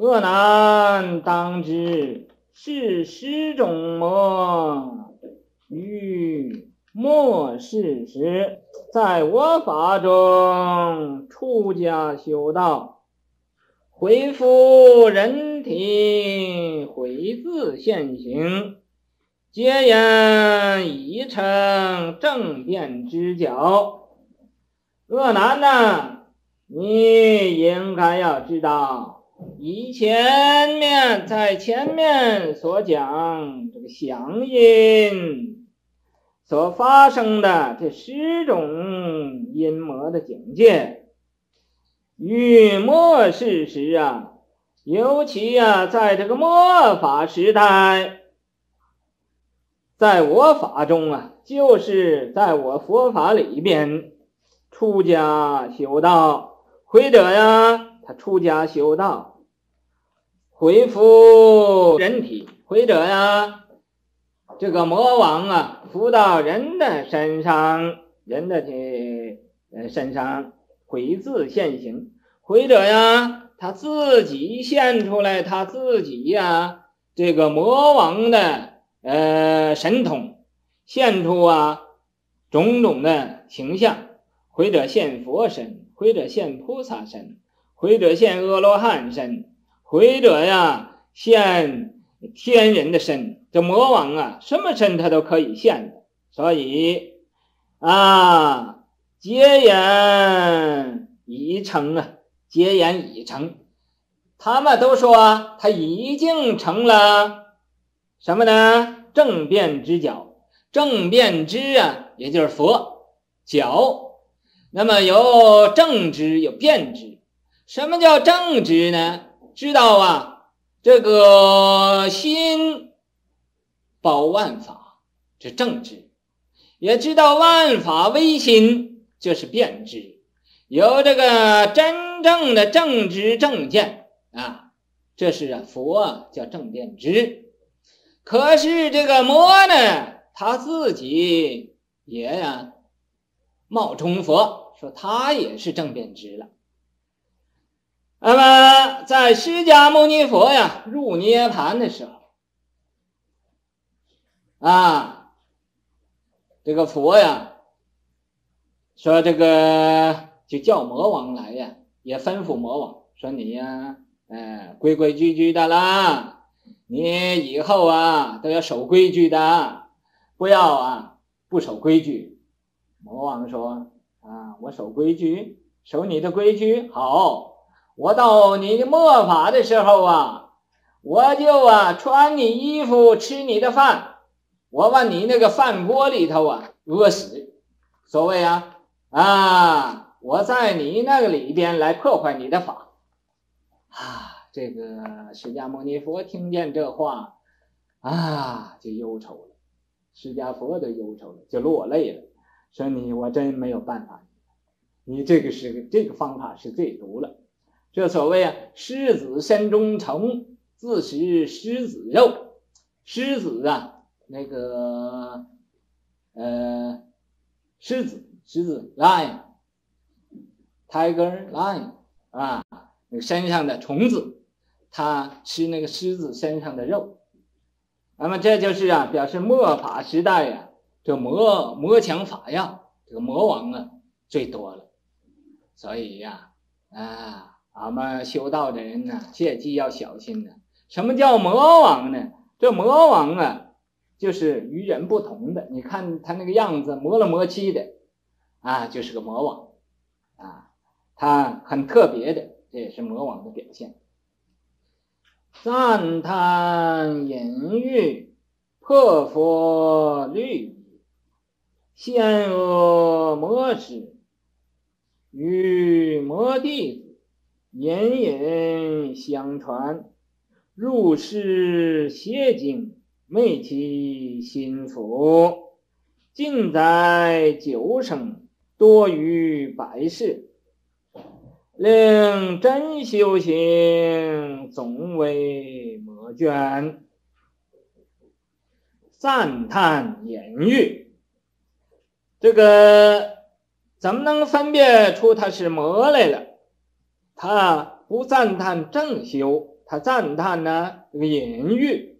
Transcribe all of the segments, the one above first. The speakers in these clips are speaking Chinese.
恶男当知是十种魔，欲末世时，在我法中出家修道，恢复人体，回自现行，皆言已成正变之教。恶男呢，你应该要知道。以前面在前面所讲这个响音所发生的这十种阴魔的境界，与末世时啊，尤其啊，在这个末法时代，在我法中啊，就是在我佛法里边出家修道，或者呀。他出家修道，恢复人体，或者呀，这个魔王啊，附到人的身上，人的这呃身上，回自现形，或者呀，他自己现出来，他自己呀，这个魔王的呃神通，现出啊种种的形象，或者现佛身，或者现菩萨身。或者现阿罗汉身，回者呀现天人的身，这魔王啊，什么身他都可以现的。所以啊，结言已成啊，结言已成，他们都说他已经成了什么呢？正变之角，正变之啊，也就是佛角。那么有正知，有变知。什么叫正知呢？知道啊，这个心包万法，这正知；也知道万法唯心，这是变知。有这个真正的正知正见啊，这是啊佛叫正变知。可是这个魔呢，他自己也呀冒充佛，说他也是正变知了。那么，在释迦牟尼佛呀入涅盘的时候，啊，这个佛呀说：“这个就叫魔王来呀，也吩咐魔王说：‘你呀，哎，规规矩矩的啦，你以后啊都要守规矩的，不要啊不守规矩。’魔王说：‘啊，我守规矩，守你的规矩好。’我到你的末法的时候啊，我就啊穿你衣服，吃你的饭，我把你那个饭锅里头啊饿死。所谓啊啊，我在你那个里边来破坏你的法啊。这个释迦牟尼佛听见这话啊，就忧愁了。释迦佛都忧愁了，就落泪了，说你我真没有办法，你这个是这个方法是最毒了。这所谓啊，狮子身中虫，自食狮子肉。狮子啊，那个呃，狮子，狮子，lion，tiger lion 啊，那个身上的虫子，它吃那个狮子身上的肉。那么这就是啊，表示末法时代呀，这魔魔强法要，这个魔王啊最多了。所以呀，啊。俺们修道的人呢，切记要小心呢。什么叫魔王呢？这魔王啊，就是与人不同的。你看他那个样子，磨了磨漆的，啊，就是个魔王，啊，他很特别的，这也是魔王的表现。赞叹淫欲破佛律现恶魔师与魔弟子。隐隐相传，入世邪经，昧其心腹，尽在九生，多于百世，令真修行总为魔眷。赞叹言语，这个怎么能分辨出他是魔来了？他不赞叹正修，他赞叹呢这个隐喻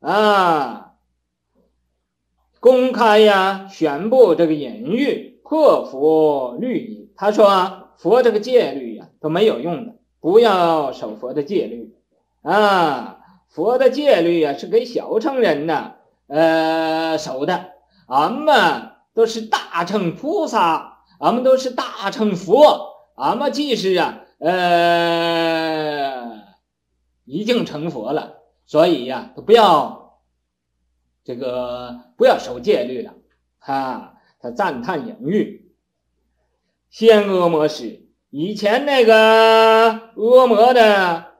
啊，公开呀宣布这个隐喻破佛律仪。他说佛这个戒律呀都没有用的，不要守佛的戒律啊。佛的戒律呀是给小乘人呢呃守的，俺们都是大乘菩萨，俺们都是大乘佛，俺们即使啊呃。已经成佛了，所以呀，都不要这个不要守戒律了啊！他赞叹隐喻，先恶魔师以前那个恶魔的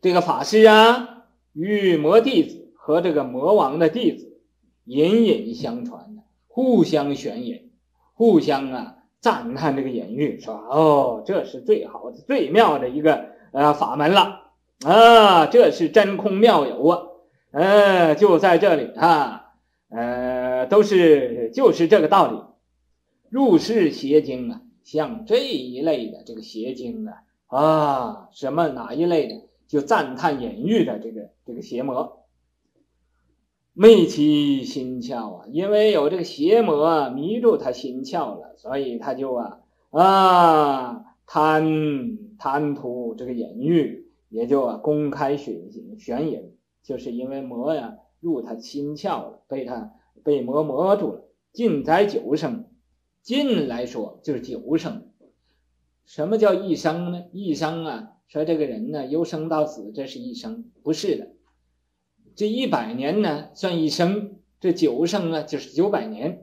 这个法师啊，与魔弟子和这个魔王的弟子隐隐相传的，互相玄隐，互相啊赞叹这个隐喻，说哦，这是最好的、最妙的一个。呃，法门了啊！这是真空妙有啊！呃，就在这里啊，呃，都是就是这个道理。入世邪经啊，像这一类的这个邪经啊啊，什么哪一类的，就赞叹隐喻的这个这个邪魔，昧其心窍啊，因为有这个邪魔迷住他心窍了，所以他就啊啊。贪贪图这个隐喻，也就啊公开宣宣隐，就是因为魔呀入他心窍了，被他被魔魔住了。尽在九生，尽来说就是九生。什么叫一生呢？一生啊，说这个人呢由生到死，这是一生，不是的。这一百年呢算一生，这九生啊就是九百年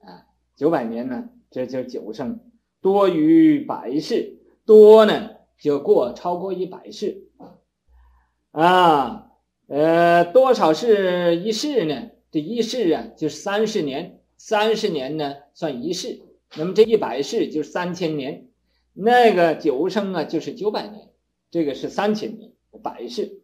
啊，九百年呢这叫九生。多于百世，多呢就过超过一百世，啊，呃，多少是一世呢？这一世啊，就是三十年，三十年呢算一世，那么这一百世就是三千年，那个九生啊就是九百年，这个是三千年，百世，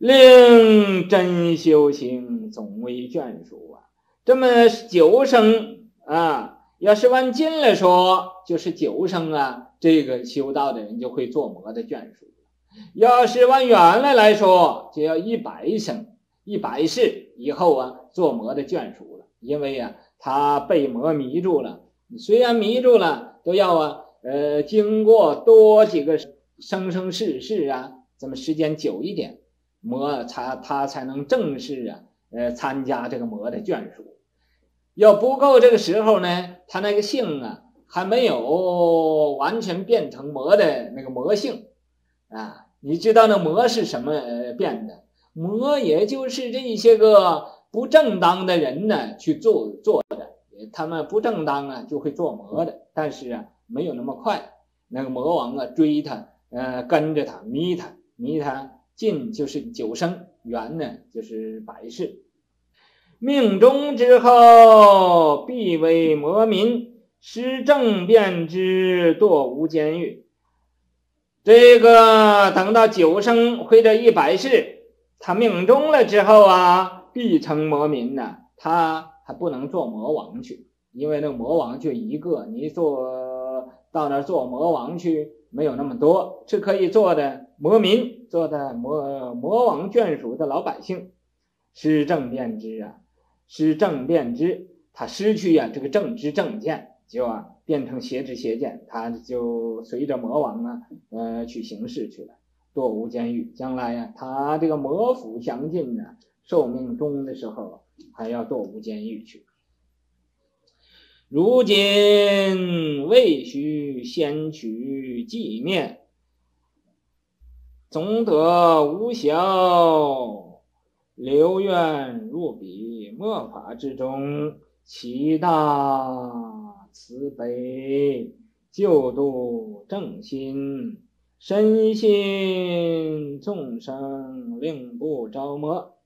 令真修行总为眷属啊，这么九生啊。要是按近了说，就是九生啊，这个修道的人就会做魔的眷属要是按远了来说，就要一百生、一百世以后啊，做魔的眷属了。因为呀，他被魔迷住了。虽然迷住了，都要啊，呃，经过多几个生生世世啊，这么时间久一点，魔才他才能正式啊，呃，参加这个魔的眷属。要不够这个时候呢，他那个性啊还没有完全变成魔的那个魔性啊。你知道那魔是什么变的？魔也就是这些个不正当的人呢去做做的，他们不正当啊就会做魔的，但是啊没有那么快。那个魔王啊追他，呃跟着他迷他迷他，近就是九生，远呢就是百世。命中之后，必为魔民，施政变之，堕无间狱。这个等到九生或者一百世，他命中了之后啊，必成魔民呢。他还不能做魔王去，因为那魔王就一个，你做到那做魔王去没有那么多，是可以做的魔民，做的魔魔王眷属的老百姓，施政变之啊。失正变之，他失去呀这个正知正见，就啊变成邪知邪见，他就随着魔王啊呃去行事去了，堕无间狱。将来呀，他这个魔府相近呢，寿命终的时候还要堕无间狱去。如今未须先取寂灭，总得无效。留愿入彼末法之中，其大慈悲，救度正心，身心众生，令不着魔，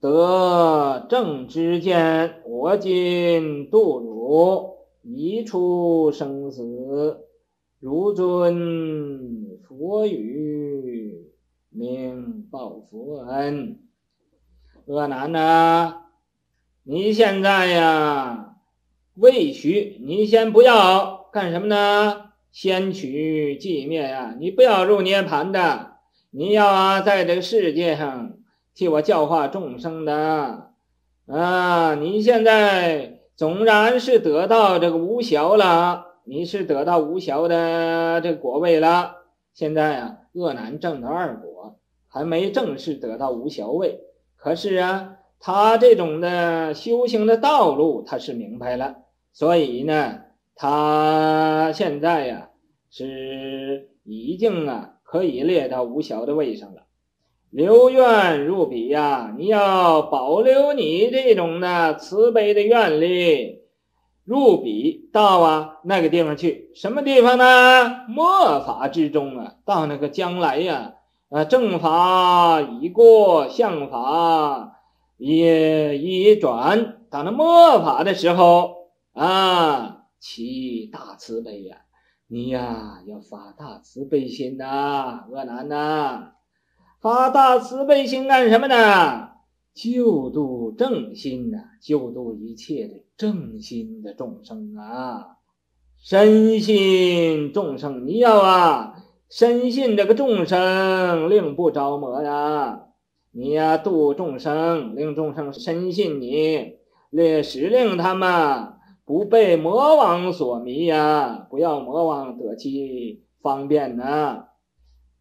得正知见。我今度汝，一出生死，如尊佛语，名报佛恩。恶男呐，你现在呀未许，你先不要干什么呢？先取寂灭呀，你不要入涅盘的，你要啊，在这个世界上替我教化众生的啊！你现在纵然是得到这个无效了，你是得到无效的这果位了，现在啊，恶难正的二果还没正式得到无效位，可是啊，他这种的修行的道路他是明白了，所以呢。他现在呀是已经啊可以列到无效的位上了。留愿入笔呀，你要保留你这种的慈悲的愿力，入笔到啊那个地方去，什么地方呢？末法之中啊，到那个将来呀，啊正法已过，相法也已转，到那末法的时候啊。起大慈悲呀！你呀要发大慈悲心呐，恶男呐！发大慈悲心干什么呢？救度正心呐，救度一切的正心的众生啊！深信众生，你要啊深信这个众生令不着魔呀！你呀度众生，令众生深信你，令使令他们。不被魔王所迷呀！不要魔王得其方便呐，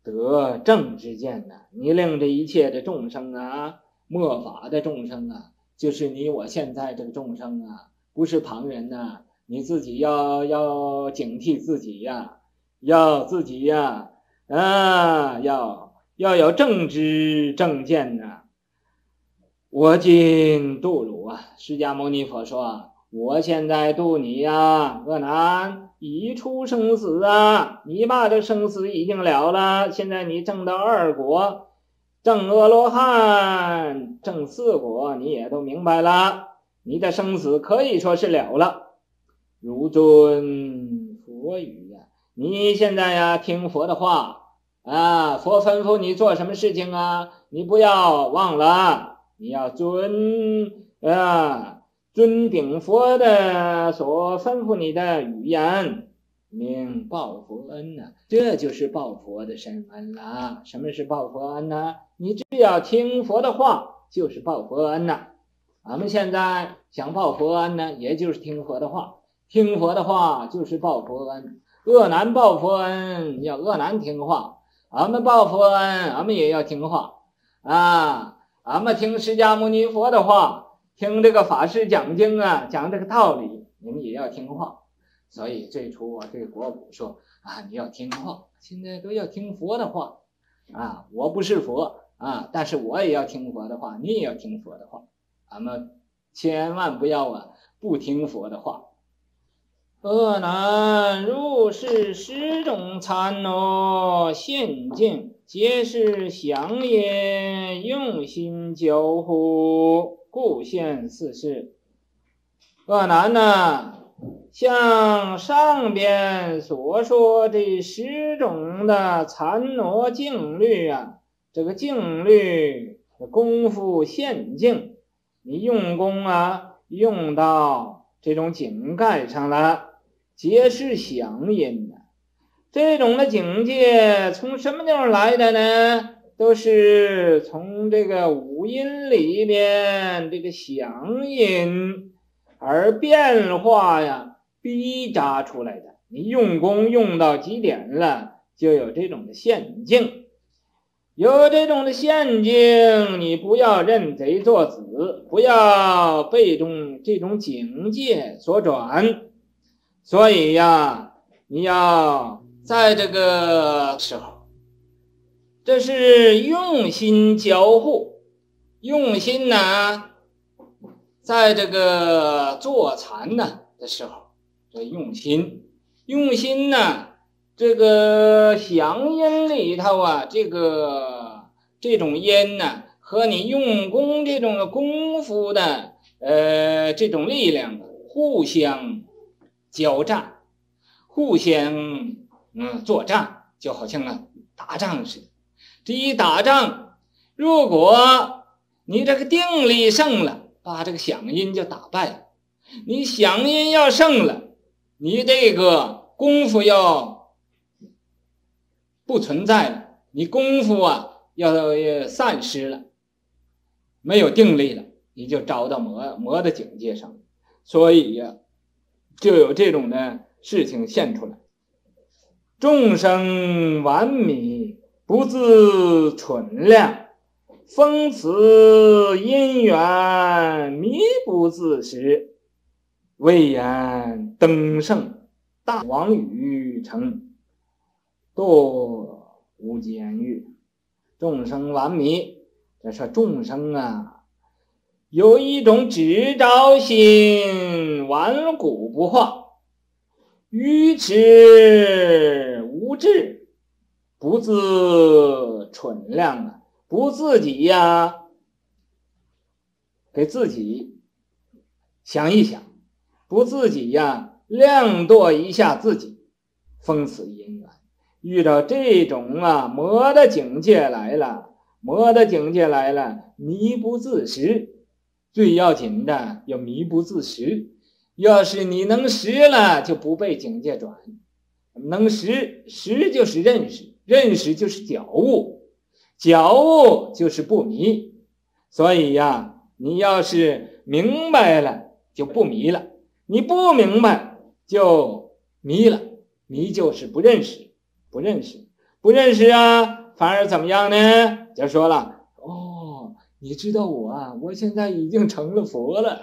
得正之见呐！你令这一切的众生啊，末法的众生啊，就是你我现在这个众生啊，不是旁人呐！你自己要要警惕自己呀，要自己呀，啊，要要有正知正见呐！我今度汝啊，释迦牟尼佛说。我现在度你呀，恶男已出生死啊！你爸的生死已经了了，现在你证到二果，正阿罗汉，正四果，你也都明白了，你的生死可以说是了了。如尊佛语呀，你现在呀听佛的话啊，佛吩咐你做什么事情啊，你不要忘了，你要尊啊。尊顶佛的所吩咐你的语言，名报佛恩呐，这就是报佛的深恩啦。什么是报佛恩呢？你只要听佛的话，就是报佛恩呐。俺们现在想报佛恩呢，也就是听佛的话，听佛的话就是报佛恩。恶难报佛恩，要恶难听话；俺们报佛恩，俺们也要听话啊。俺们听释迦牟尼佛的话。听这个法师讲经啊，讲这个道理，你们也要听话。所以最初我对国母说啊，你要听话。现在都要听佛的话啊，我不是佛啊，但是我也要听佛的话，你也要听佛的话。俺们千万不要啊，不听佛的话。恶难入世十种参哦，陷境皆是祥也，用心教护。故现四事，恶难呢？像上边所说这十种的残挪静虑啊，这个静虑功夫陷境，你用功啊，用到这种井盖上了，皆是响音的。这种的境界从什么地方来的呢？都是从这个五音里边这个响音而变化呀，逼扎出来的。你用功用到极点了，就有这种的陷阱，有这种的陷阱，你不要认贼作子，不要被动这种境界所转。所以呀，你要在这个时候。这是用心交互，用心呢，在这个坐禅呢的时候，用心，用心呢，这个响音里头啊，这个这种音呢，和你用功这种功夫的呃这种力量互相交战，互相嗯作战，就好像啊打仗似的。这一打仗，如果你这个定力胜了，把这个响音就打败了；你响音要胜了，你这个功夫要不存在了，你功夫啊要散失了，没有定力了，你就着到魔魔的境界上，所以呀，就有这种的事情现出来。众生顽迷，不自存量，风此因缘，迷不自识。魏延登圣，大王语成，堕无间狱。众生顽迷，这是众生啊，有一种执着心，顽固不化。愚痴无智，不自蠢量啊，不自己呀，给自己想一想，不自己呀，量度一下自己，封死因缘，遇到这种啊魔的境界来了，魔的境界来了，迷不自识，最要紧的要迷不自识。要是你能识了，就不被境界转；能识，识就是认识，认识就是觉悟，觉悟就是不迷。所以呀，你要是明白了，就不迷了；你不明白，就迷了。迷就是不认识，不认识，不认识啊，反而怎么样呢？就说了，哦，你知道我啊，我现在已经成了佛了，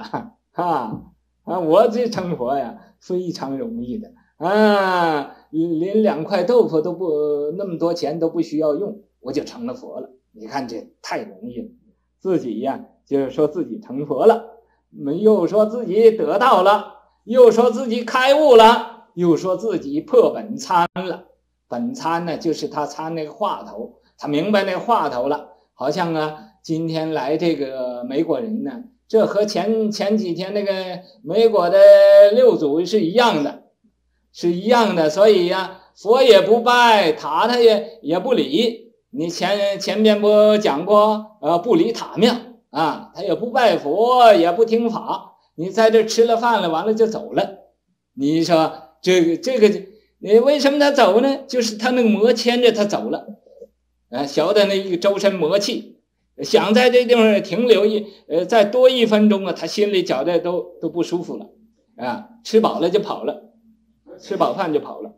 哈。啊，我这成佛呀，非常容易的啊，连两块豆腐都不那么多钱都不需要用，我就成了佛了。你看这太容易了，自己呀，就是说自己成佛了，没又说自己得到了，又说自己开悟了，又说自己破本参了。本参呢，就是他参那个话头，他明白那话头了。好像啊，今天来这个美国人呢。这和前前几天那个美国的六祖是一样的，是一样的。所以呀，佛也不拜，塔他也也不理。你前前边不讲过，呃，不理塔庙啊，他也不拜佛，也不听法。你在这吃了饭了，完了就走了。你说这个这个，你为什么他走呢？就是他那个魔牵着他走了，啊，小的那一个周身魔气。想在这地方停留一呃再多一分钟啊，他心里觉得都都不舒服了啊，吃饱了就跑了，吃饱饭就跑了，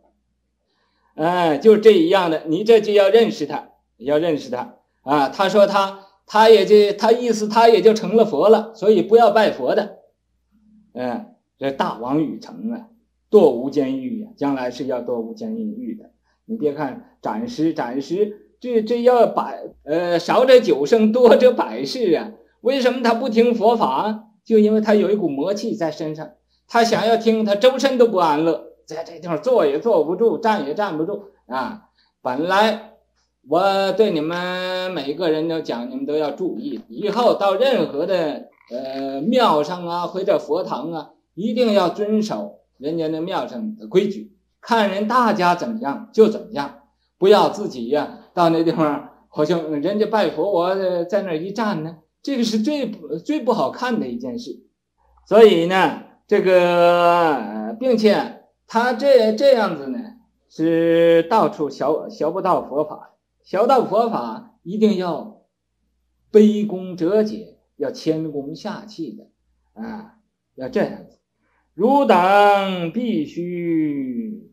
哎，就这一样的，你这就要认识他，要认识他啊。他说他他也就他意思他也就成了佛了，所以不要拜佛的，嗯，这大王语成啊，堕无间狱呀，将来是要堕无间狱的。你别看暂时暂时。这这要百呃少者九生多者百世啊！为什么他不听佛法？就因为他有一股魔气在身上，他想要听，他周身都不安乐，在这地方坐也坐不住，站也站不住啊！本来我对你们每个人都讲，你们都要注意，以后到任何的呃庙上啊或者佛堂啊，一定要遵守人家那庙上的规矩，看人大家怎么样就怎么样，不要自己呀。到那地方，好像人家拜佛，我在那一站呢，这个是最不最不好看的一件事。所以呢，这个并且他这这样子呢，是到处学学不到佛法，学到佛法一定要卑躬折节，要谦恭下气的啊，要这样子。汝等必须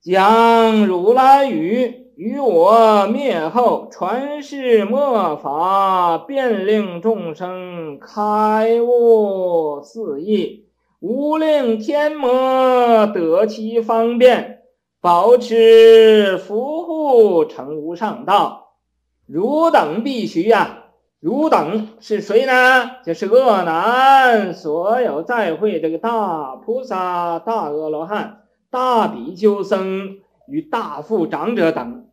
将如来语。于我灭后，传世末法，便令众生开悟四意，无令天魔得其方便，保持福护成无上道。汝等必须呀！汝等是谁呢？就是恶男，所有在会这个大菩萨、大阿罗汉、大比丘僧。与大富长者等，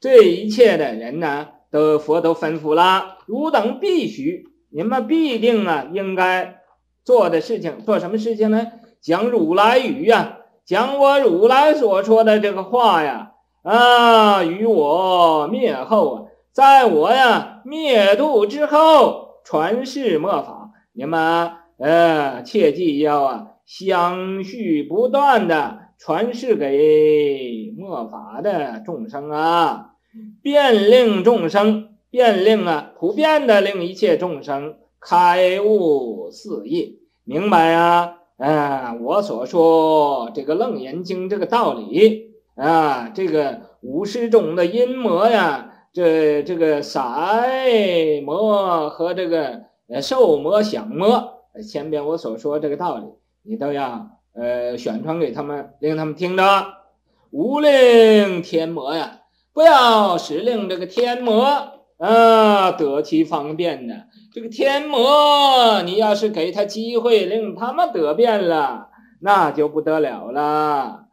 这一切的人呢，都佛都吩咐了，汝等必须，你们必定啊，应该做的事情，做什么事情呢？讲如来语呀，讲我如来所说的这个话呀，啊，与我灭后啊，在我呀灭度之后，传世末法，你们呃，切记要啊，相续不断的。传世给末法的众生啊，便令众生，便令啊，普遍的令一切众生开悟四业，明白啊？啊，我所说这个《楞严经》这个道理啊，这个五十种的阴魔呀，这这个色魔和这个呃受魔想魔，前边我所说这个道理，你都要呃宣传给他们，令他们听着。无令天魔呀，不要使令这个天魔啊得其方便呢。这个天魔，你要是给他机会，令他们得便了，那就不得了了。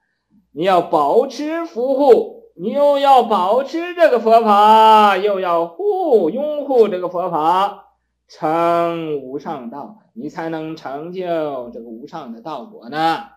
你要保持福护，你又要保持这个佛法，又要护拥护这个佛法，成无上道，你才能成就这个无上的道果呢。